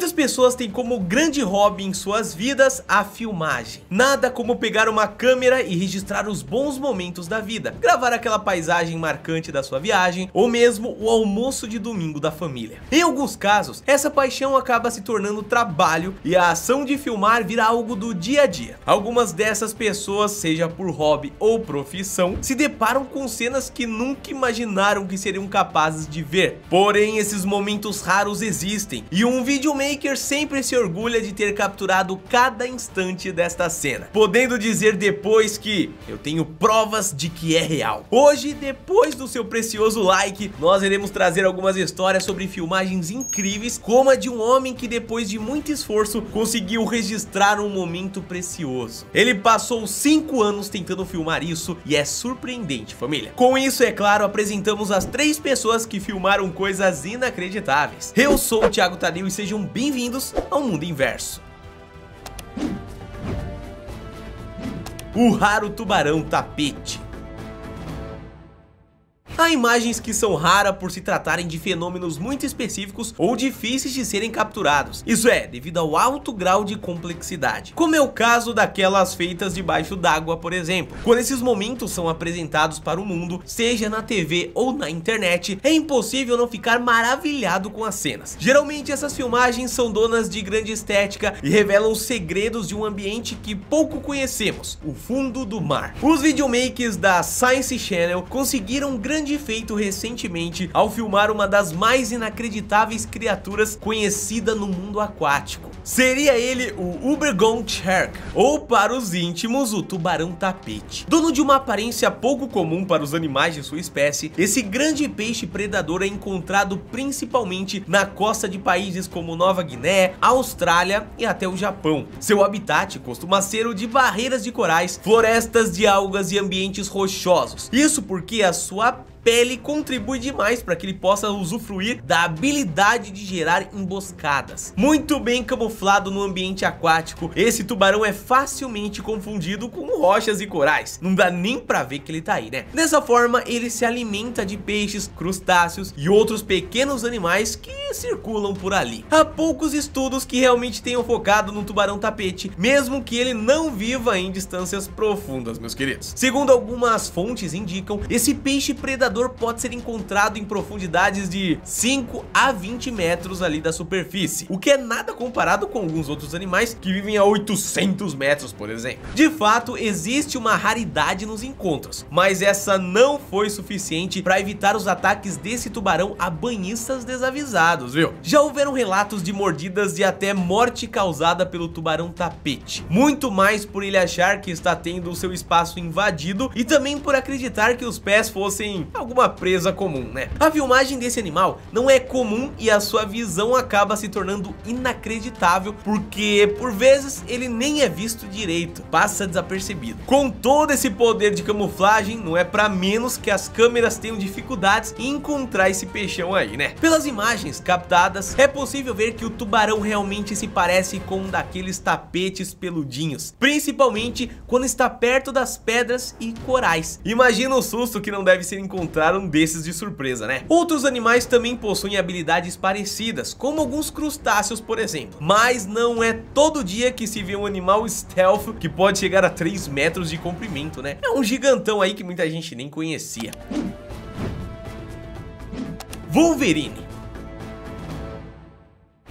Muitas pessoas têm como grande hobby em suas vidas a filmagem. Nada como pegar uma câmera e registrar os bons momentos da vida, gravar aquela paisagem marcante da sua viagem ou mesmo o almoço de domingo da família. Em alguns casos, essa paixão acaba se tornando trabalho e a ação de filmar vira algo do dia a dia. Algumas dessas pessoas, seja por hobby ou profissão, se deparam com cenas que nunca imaginaram que seriam capazes de ver. Porém, esses momentos raros existem e um videomaker sempre se orgulha de ter capturado cada instante desta cena, podendo dizer depois que eu tenho provas de que é real. Hoje, depois do seu precioso like, nós iremos trazer algumas histórias sobre filmagens incríveis, como a de um homem que depois de muito esforço conseguiu registrar um momento precioso. Ele passou 5 anos tentando filmar isso e é surpreendente, família. Com isso, é claro, apresentamos as três pessoas que filmaram coisas inacreditáveis. Eu sou o Thiago Tadeu e sejam bem-vindos ao Mundo Inverso. O raro tubarão tapete Há imagens que são raras por se tratarem de fenômenos muito específicos ou difíceis de serem capturados. Isso é, devido ao alto grau de complexidade. Como é o caso daquelas feitas debaixo d'água, por exemplo. Quando esses momentos são apresentados para o mundo, seja na TV ou na internet, é impossível não ficar maravilhado com as cenas. Geralmente essas filmagens são donas de grande estética e revelam os segredos de um ambiente que pouco conhecemos, o fundo do mar. Os videomakers da Science Channel conseguiram um grande grande feito recentemente ao filmar uma das mais inacreditáveis criaturas conhecida no mundo aquático. Seria ele o Ubergon Shark, ou para os íntimos, o tubarão tapete. Dono de uma aparência pouco comum para os animais de sua espécie, esse grande peixe predador é encontrado principalmente na costa de países como Nova Guiné, Austrália e até o Japão. Seu habitat costuma ser o de barreiras de corais, florestas de algas e ambientes rochosos. Isso porque a sua pele contribui demais para que ele possa usufruir da habilidade de gerar emboscadas. Muito bem camuflado no ambiente aquático, esse tubarão é facilmente confundido com rochas e corais. Não dá nem para ver que ele tá aí, né? Dessa forma, ele se alimenta de peixes, crustáceos e outros pequenos animais que circulam por ali. Há poucos estudos que realmente tenham focado no tubarão tapete, mesmo que ele não viva em distâncias profundas, meus queridos. Segundo algumas fontes indicam, esse peixe predador predador pode ser encontrado em profundidades de 5 a 20 metros ali da superfície, o que é nada comparado com alguns outros animais que vivem a 800 metros, por exemplo. De fato, existe uma raridade nos encontros, mas essa não foi suficiente para evitar os ataques desse tubarão a banhistas desavisados, viu? Já houveram relatos de mordidas e até morte causada pelo tubarão tapete, muito mais por ele achar que está tendo o seu espaço invadido e também por acreditar que os pés fossem alguma presa comum, né? A filmagem desse animal não é comum e a sua visão acaba se tornando inacreditável porque por vezes ele nem é visto direito, passa desapercebido. Com todo esse poder de camuflagem, não é para menos que as câmeras tenham dificuldades em encontrar esse peixão aí, né? Pelas imagens captadas, é possível ver que o tubarão realmente se parece com um daqueles tapetes peludinhos, principalmente quando está perto das pedras e corais. Imagina o susto que não deve ser encontrado encontrar um desses de surpresa, né? Outros animais também possuem habilidades parecidas, como alguns crustáceos, por exemplo. Mas não é todo dia que se vê um animal stealth que pode chegar a 3 metros de comprimento, né? É um gigantão aí que muita gente nem conhecia. Wolverine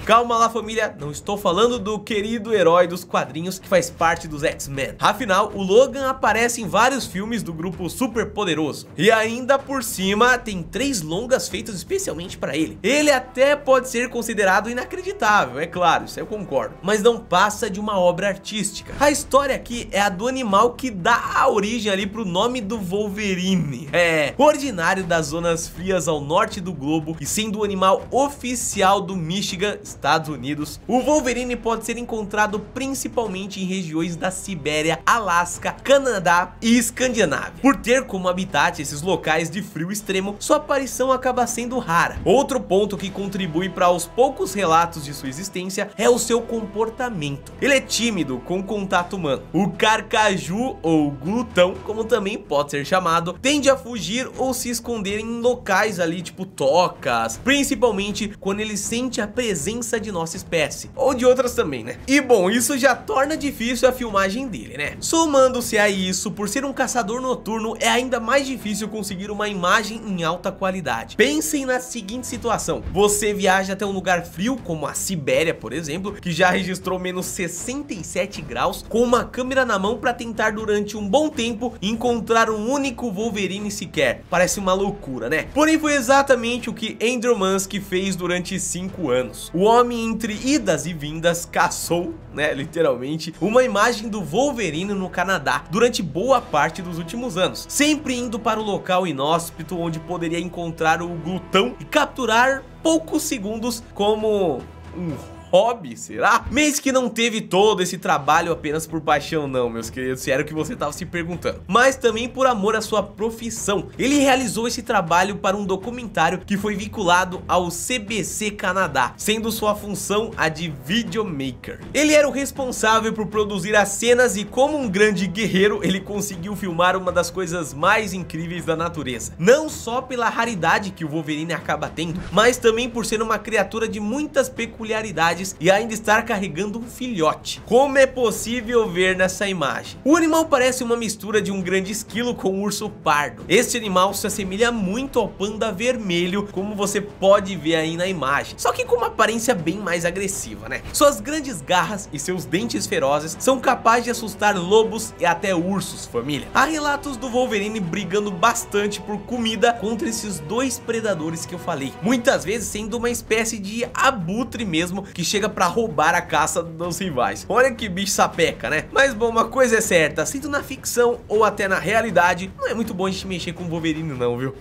Calma lá família, não estou falando do querido herói dos quadrinhos que faz parte dos X-Men. Afinal, o Logan aparece em vários filmes do grupo Super Poderoso. E ainda por cima, tem três longas feitas especialmente para ele. Ele até pode ser considerado inacreditável, é claro, isso eu concordo. Mas não passa de uma obra artística. A história aqui é a do animal que dá a origem ali pro nome do Wolverine. É, originário das zonas frias ao norte do globo e sendo o animal oficial do Michigan, Estados Unidos, o Wolverine pode ser encontrado principalmente em regiões da Sibéria, Alasca, Canadá e Escandinávia. Por ter como habitat esses locais de frio extremo, sua aparição acaba sendo rara. Outro ponto que contribui para os poucos relatos de sua existência é o seu comportamento. Ele é tímido com contato humano. O carcaju ou glutão, como também pode ser chamado, tende a fugir ou se esconder em locais ali tipo tocas, principalmente quando ele sente a presença de nossa espécie, ou de outras também, né? E bom, isso já torna difícil a filmagem dele, né? Somando-se a isso, por ser um caçador noturno, é ainda mais difícil conseguir uma imagem em alta qualidade. Pensem na seguinte situação, você viaja até um lugar frio, como a Sibéria, por exemplo, que já registrou menos 67 graus, com uma câmera na mão para tentar durante um bom tempo encontrar um único Wolverine sequer. Parece uma loucura, né? Porém foi exatamente o que Andrew Musk fez durante 5 anos. O homem entre idas e vindas caçou, né, literalmente, uma imagem do Wolverine no Canadá durante boa parte dos últimos anos, sempre indo para o local inóspito onde poderia encontrar o glutão e capturar poucos segundos como um hobby, será? Mês que não teve todo esse trabalho apenas por paixão não, meus queridos, se era o que você estava se perguntando. Mas também por amor à sua profissão. Ele realizou esse trabalho para um documentário que foi vinculado ao CBC Canadá, sendo sua função a de videomaker. Ele era o responsável por produzir as cenas e como um grande guerreiro, ele conseguiu filmar uma das coisas mais incríveis da natureza. Não só pela raridade que o Wolverine acaba tendo, mas também por ser uma criatura de muitas peculiaridades e ainda estar carregando um filhote. Como é possível ver nessa imagem? O animal parece uma mistura de um grande esquilo com um urso pardo. Este animal se assemelha muito ao panda vermelho, como você pode ver aí na imagem, só que com uma aparência bem mais agressiva, né? Suas grandes garras e seus dentes ferozes são capazes de assustar lobos e até ursos, família. Há relatos do Wolverine brigando bastante por comida contra esses dois predadores que eu falei, muitas vezes sendo uma espécie de abutre mesmo que chega pra roubar a caça dos rivais. Olha que bicho sapeca, né? Mas bom, uma coisa é certa, sinto na ficção ou até na realidade, não é muito bom a gente mexer com o Wolverine não, viu?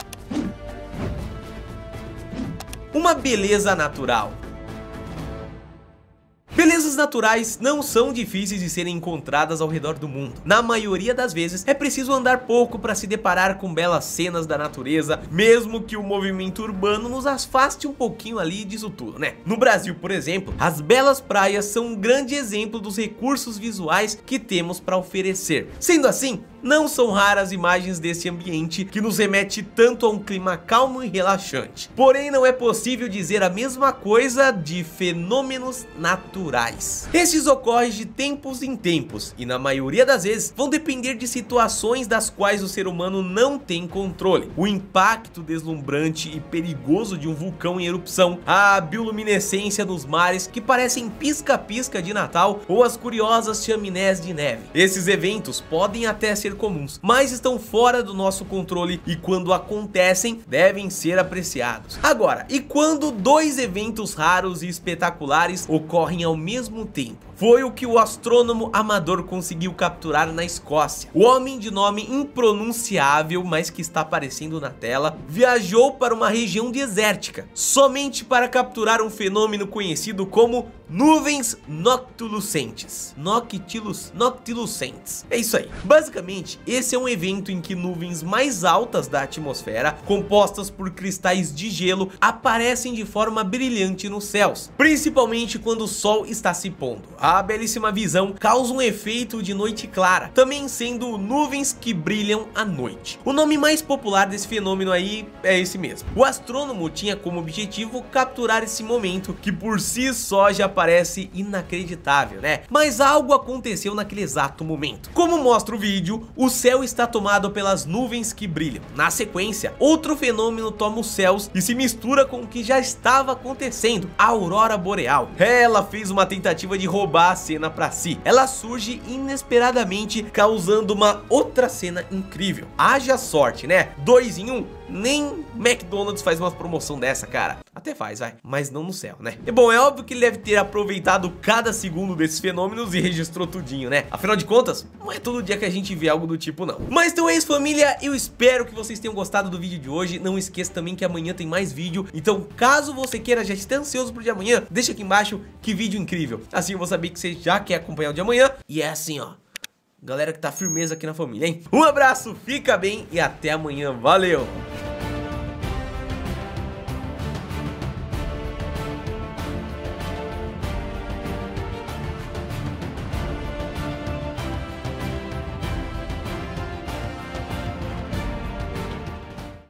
Uma beleza natural. Belezas naturais não são difíceis de serem encontradas ao redor do mundo. Na maioria das vezes, é preciso andar pouco para se deparar com belas cenas da natureza, mesmo que o movimento urbano nos afaste um pouquinho ali disso tudo, né? No Brasil, por exemplo, as belas praias são um grande exemplo dos recursos visuais que temos para oferecer. Sendo assim, não são raras imagens desse ambiente que nos remete tanto a um clima calmo e relaxante. Porém, não é possível dizer a mesma coisa de fenômenos naturais. Esses ocorrem de tempos em tempos e na maioria das vezes vão depender de situações das quais o ser humano não tem controle. O impacto deslumbrante e perigoso de um vulcão em erupção, a bioluminescência nos mares que parecem pisca-pisca de Natal ou as curiosas chaminés de neve. Esses eventos podem até ser comuns, mas estão fora do nosso controle e quando acontecem, devem ser apreciados. Agora, e quando dois eventos raros e espetaculares ocorrem ao mesmo tempo? Foi o que o astrônomo amador conseguiu capturar na Escócia. O homem de nome impronunciável, mas que está aparecendo na tela, viajou para uma região desértica, somente para capturar um fenômeno conhecido como nuvens noctilucentes. Noctilus, noctilucentes. É isso aí. Basicamente, esse é um evento em que nuvens mais altas da atmosfera, compostas por cristais de gelo, aparecem de forma brilhante nos céus, principalmente quando o sol está se pondo a belíssima visão causa um efeito de noite clara, também sendo nuvens que brilham à noite. O nome mais popular desse fenômeno aí é esse mesmo. O astrônomo tinha como objetivo capturar esse momento, que por si só já parece inacreditável, né? Mas algo aconteceu naquele exato momento. Como mostra o vídeo, o céu está tomado pelas nuvens que brilham. Na sequência, outro fenômeno toma os céus e se mistura com o que já estava acontecendo, a aurora boreal. Ela fez uma tentativa de roubar roubar a cena para si. Ela surge inesperadamente, causando uma outra cena incrível. Haja sorte, né? Dois em um, nem McDonald's faz uma promoção dessa, cara. Até faz, vai, mas não no céu, né? E bom, é óbvio que ele deve ter aproveitado cada segundo desses fenômenos e registrou tudinho, né? Afinal de contas, não é todo dia que a gente vê algo do tipo, não. Mas então é isso, família. Eu espero que vocês tenham gostado do vídeo de hoje. Não esqueça também que amanhã tem mais vídeo. Então, caso você queira já esteja ansioso pro de amanhã, deixa aqui embaixo que vídeo incrível. Assim eu vou saber que você já quer acompanhar o de amanhã. E é assim, ó. Galera que tá firmeza aqui na família, hein? Um abraço, fica bem e até amanhã. Valeu!